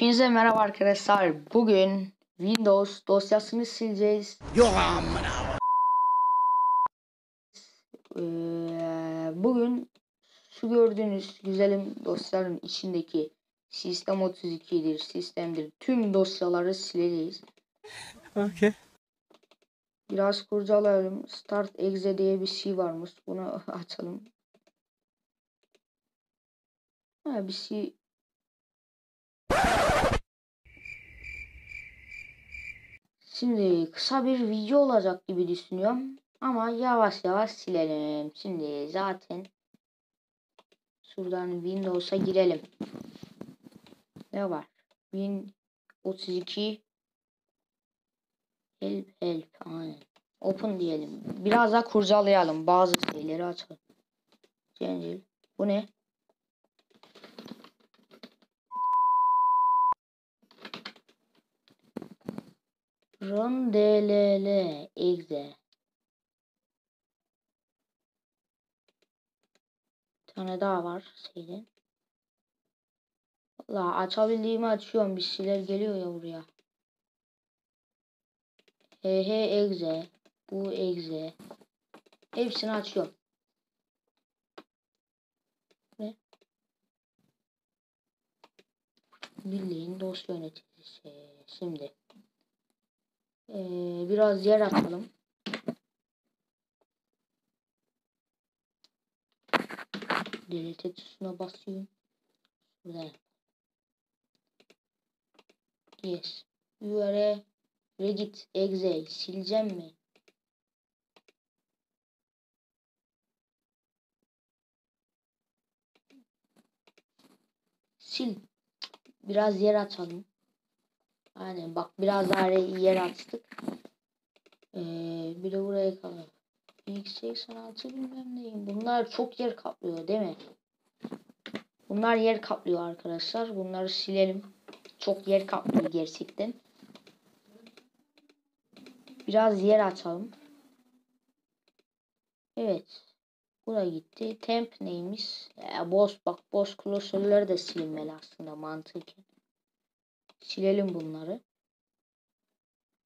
Hepinize merhaba arkadaşlar. Bugün Windows dosyasını sileceğiz. Yok amına. Ee, bugün şu gördüğünüz güzelim dosyaların içindeki Sistem 32'dir, sistemdir. Tüm dosyaları sileceğiz. Okay. Biraz kurcalayalım. Start exe diye bir şey varmış. Bunu açalım. Ha, bir şey Şimdi kısa bir video olacak gibi düşünüyorum. Ama yavaş yavaş silelim. Şimdi zaten şuradan Windows'a girelim. Ne var? Win 32 Help help. Aynen. Open diyelim. Biraz daha kurcalayalım. Bazı şeyleri açalım. Cencil. Bu ne? Rondelele exe. Bir tane daha var şeyde. Valla açabildiğimi açıyorum. Bir şeyler geliyor ya buraya. He exe. Bu exe. Hepsini açıyorum. Ne? Bildiğin dosya yöneticisi. Şimdi. Ee, biraz yer atalım. Delete tuşuna basıyorum. Şurada. Yes. URL Reddit exe sileceğim mi? Sil. Biraz yer açalım. Aynen bak biraz daha yer açtık. Ee, bir de buraya kalır. X86 bilmem neyim. Bunlar çok yer kaplıyor değil mi? Bunlar yer kaplıyor arkadaşlar. Bunları silelim. Çok yer kaplıyor gerçekten. Biraz yer açalım. Evet. Buraya gitti. Temp neymiş? Ya, boss bak boss klasörleri de silinmeli aslında mantıken. Silelim bunları.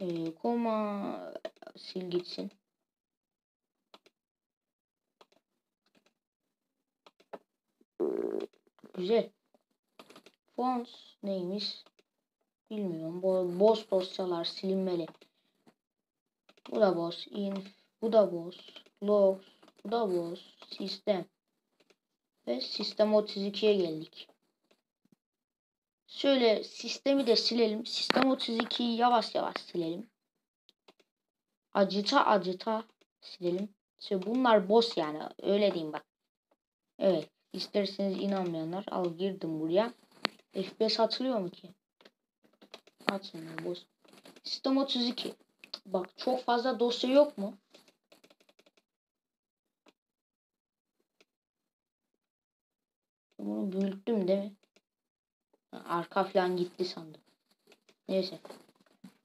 Ee, koma sil gitsin. Güzel. Fonts neymiş? Bilmiyorum. Bu boss dosyalar silinmeli. Bu da boss. Inf. Bu da boss. Logs. Bu da boss. Sistem. Ve sistem 32'ye geldik. Şöyle sistemi de silelim. Sistem 32'yi yavaş yavaş silelim. Acıta acıta silelim. İşte bunlar boss yani. Öyle diyeyim bak. Evet. İsterseniz inanmayanlar. Al girdim buraya. FPS atılıyor mu ki? Atılmıyor boss. Sistem 32. Bak çok fazla dosya yok mu? Bunu büyüttüm değil mi? Arka falan gitti sandım. Neyse.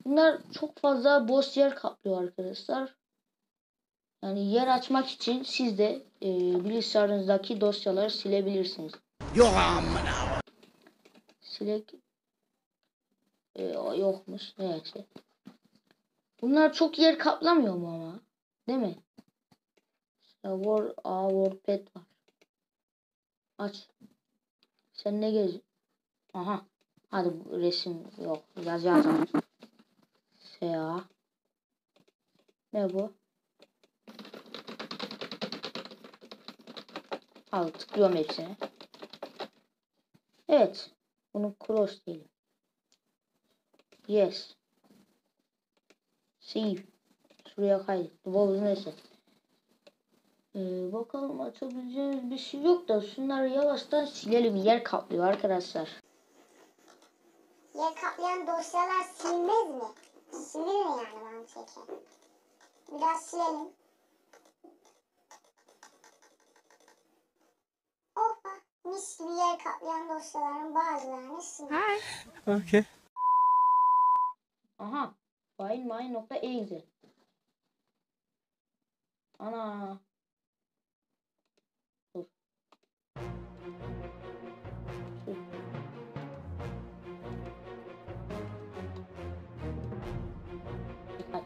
Bunlar çok fazla boş yer kaplıyor arkadaşlar. Yani yer açmak için siz de e, bilgisayarınızdaki dosyaları silebilirsiniz. Yok amına. Silek e, yokmuş. Neyse. Bunlar çok yer kaplamıyor mu ama? Değil mi? War, A, WordPad var. Aç. Sen ne gez? Aha. Hadi resim yok. Yazı yazalım. SA. Ne bu? Al tıklıyorum hepsine. Evet. Bunu cross diyelim. Yes. Save. Şuraya kaydet. Bu neyse. Ee, bakalım açabileceğimiz bir şey yok da şunları yavaştan silelim. Yer kaplıyor arkadaşlar. Yer kaplayan dosyalar silinmez mi? Silinir mantıken. Biraz silelim. Hoppa. Mis gibi yer kaplayan dosyaların bazılarını silelim. Okay. Aha. Filemine.exe Ana.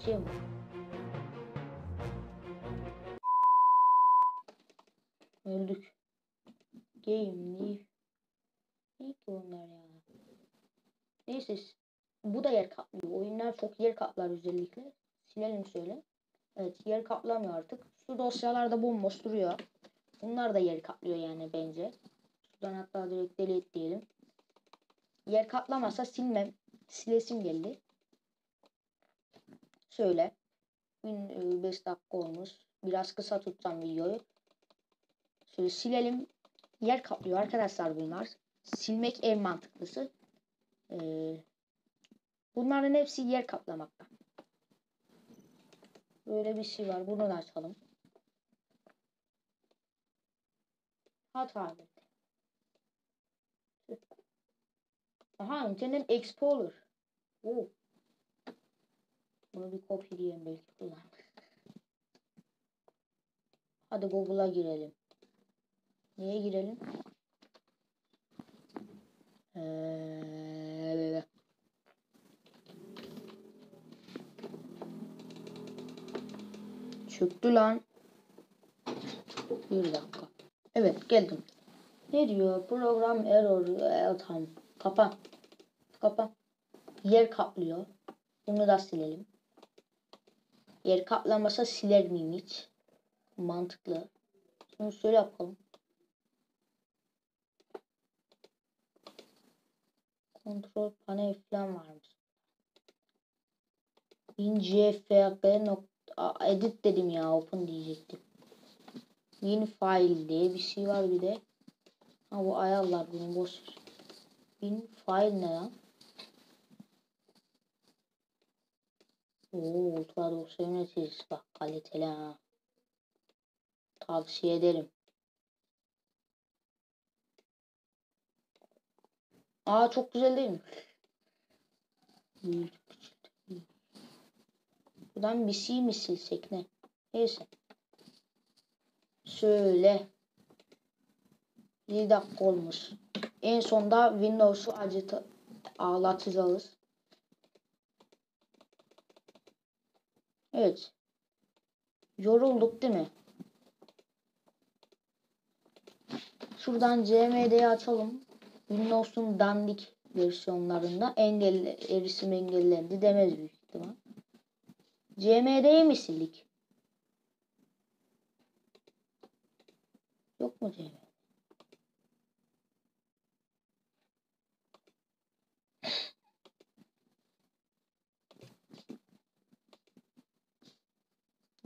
Mı? Öldük. Game ne? Ne ki onlar ya? Neyse. Bu da yer kaplıyor. Oyunlar çok yer kaplar özellikle. Silelim şöyle. Evet yer kaplamıyor artık. Şu dosyalarda bomboş duruyor. Bunlar da yer kaplıyor yani bence. Şuradan hatta direkt delete diyelim. Yer kaplamasa silmem. Silesim geldi. Şöyle. 5 dakika olmuş. Biraz kısa tutacağım videoyu. Şöyle silelim. Yer kaplıyor arkadaşlar bunlar. Silmek en mantıklısı. Ee, bunların hepsi yer kaplamakta. Böyle bir şey var. Bunu da açalım. Hata etti. Aha internet explorer. Oo. Bunu bir kopyalayayım belki kullan. Hadi Google'a girelim. Neye girelim? Ee, çöktü lan. Bir dakika. Evet geldim. Ne diyor? Program error. Ee, tamam. Kapa. Kapa. Yer kaplıyor. Bunu da silelim. Yer kaplamasa siler miyim hiç? Mantıklı. Şunu şöyle yapalım. Kontrol panel falan varmış. Nokta edit dedim ya open diyecektim. Win file diye bir şey var bir de. Ha bu ayarlar bunu boş ver. Win file ne lan? Oo, ultra dosya yöneticisi bak kaliteli ha. Tavsiye ederim. Aa çok güzel değil mi? Buradan bir şey mi silsek ne? Neyse. Şöyle. Bir dakika olmuş. En sonda Windows'u acıtı ağlatacağız. Evet. Yorulduk değil mi? Şuradan CMD'yi açalım. Windows'un dandik versiyonlarında engel erişim engellendi demez büyük ihtimal. CMD'yi mi sildik? Yok mu CMD?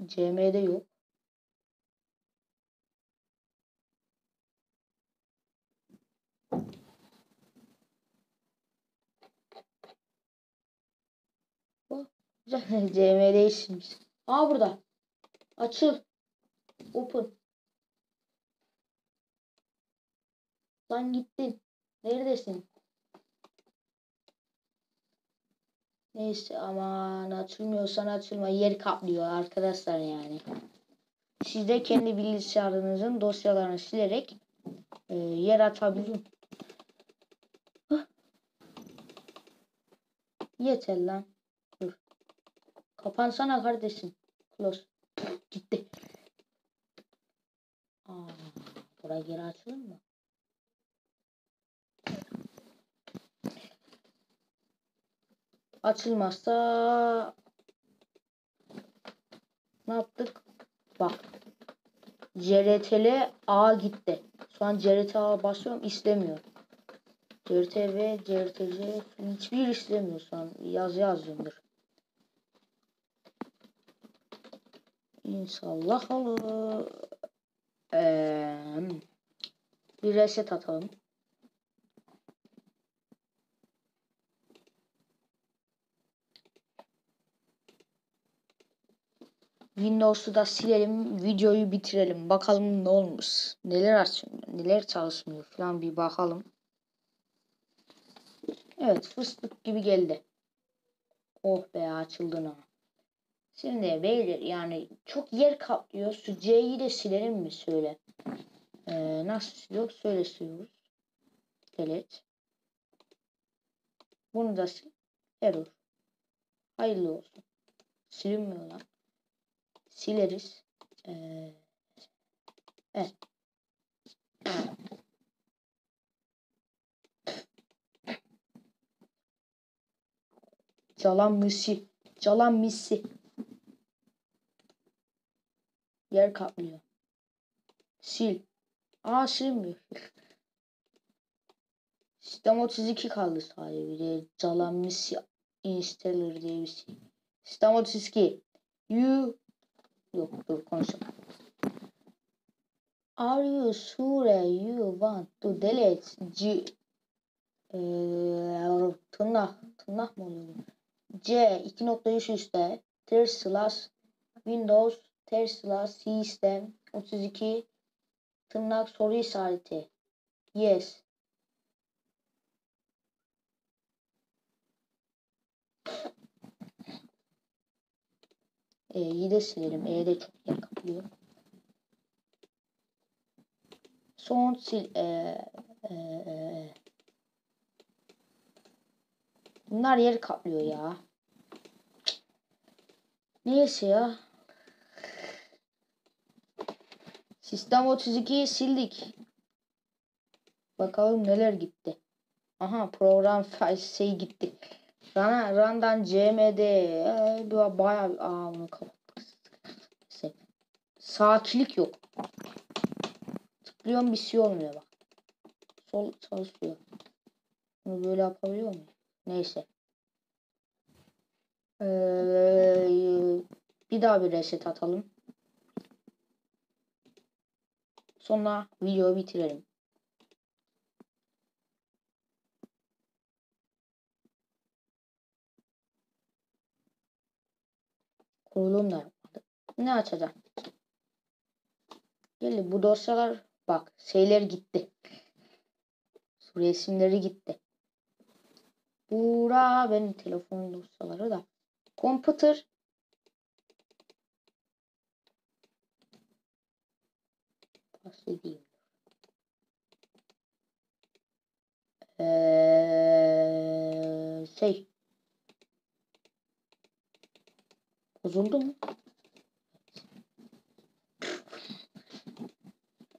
CM'de yok. Bu güzel CM'de işmiş. Aa burada. Açıl. Open. Lan gittin. Neredesin? Neyse aman açılmıyorsan açılma. Yer kaplıyor arkadaşlar yani. Siz de kendi bilgisayarınızın dosyalarını silerek e, yer açabilin. Hah. Yeter lan. Dur. Kapansana kardeşim. Close. Gitti. Aa, buraya geri açılır mı? Açılmazsa ne yaptık? Bak. CRTL A gitti. Şu an CRT A basıyorum istemiyor. CRT ve CRTC hiçbir istemiyor şu an. Yaz yazıyordur. İnşallah olur. Ee, bir reset atalım. Windows'u da silelim, videoyu bitirelim. Bakalım ne olmuş. Neler açmıyor, neler çalışmıyor falan bir bakalım. Evet, fıstık gibi geldi. Oh be açıldığına. Şimdi beyler yani çok yer kaplıyor. Şu C'yi de silelim mi şöyle? Ee, nasıl siliyor? Şöyle siliyoruz. Delete. Bunu da sil. Error. Hayırlı olsun. Silinmiyor lan. Sileriz. Ee, evet. Calan misi. Calan misi. Yer kaplıyor. Sil. Aa silmiyor. Sistem 32 kaldı sadece. De Calan misi installer diye bir şey. Sistem 32. You Yok dur konuşalım. Are you sure you want to delete G eee tırnak tırnak mı oluyor? C 2.3 üstte ters slash Windows ters slash System 32 tırnak soru işareti. Yes. E'yi de silerim. E de çok yer. Son sil e, e, e. Bunlar yer kaplıyor ya. Neyse ya. Sistem 32'yi sildik. Bakalım neler gitti. Aha program file şey gitti. Rana, Randan CMD e, bu bayağı aa onu kapattık. Sakilik yok. Tıklıyorum bir şey olmuyor bak. Sol çalışıyor. Bunu böyle yapabiliyor muyum? Neyse. Ee, bir daha bir reset atalım. Sonra videoyu bitirelim. Kurulum da yapmadı. Ne açacağım? Gelin bu dosyalar bak şeyler gitti. Resimleri gitti. Bura benim telefon dosyaları da. Computer bahsedeyim. Ee, şey bozuldu mu?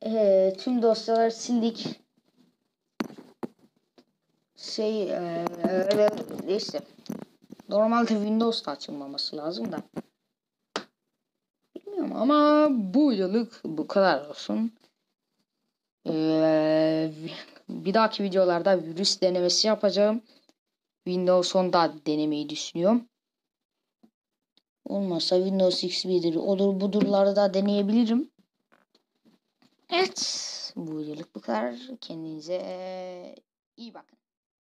Ee, tüm dosyaları sildik. Şey ee, neyse. Normalde Windows'ta açılmaması lazım da. Bilmiyorum ama bu yıllık bu kadar olsun. Ee, bir dahaki videolarda virüs denemesi yapacağım. Windows 10'da denemeyi düşünüyorum. Olmazsa Windows XP'dir, odur budurları da deneyebilirim. Evet. Bu videoluk bu kadar. Kendinize iyi bakın.